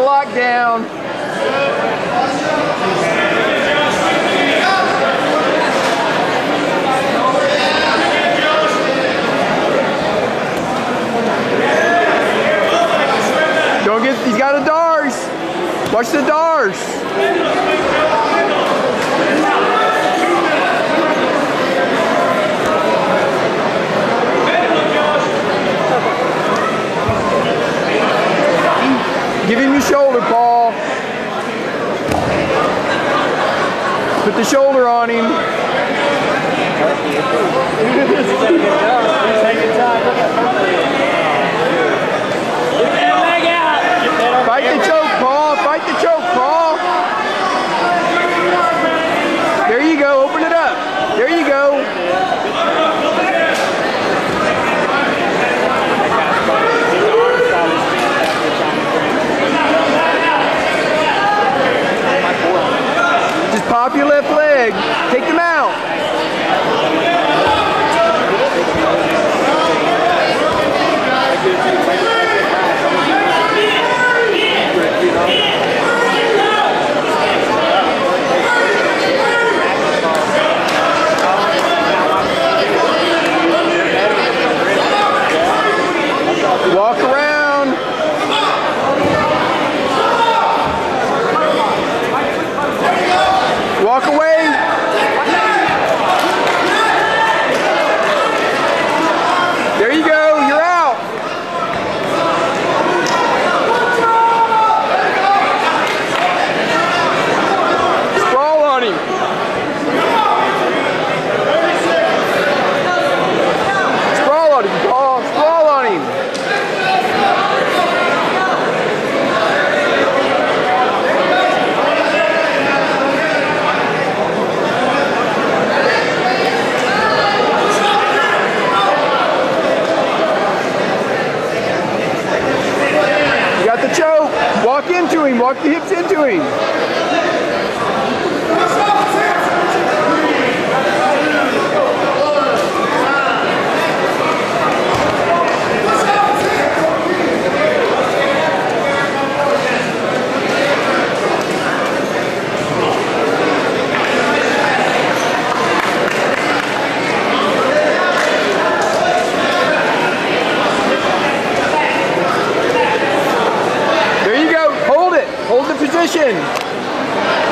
lockdown. Don't get, he's got a D'Arce. Watch the D'Arce. Give him your shoulder, Paul. Put the shoulder on him. Take them out. into him. Walk the hips into him. Amém.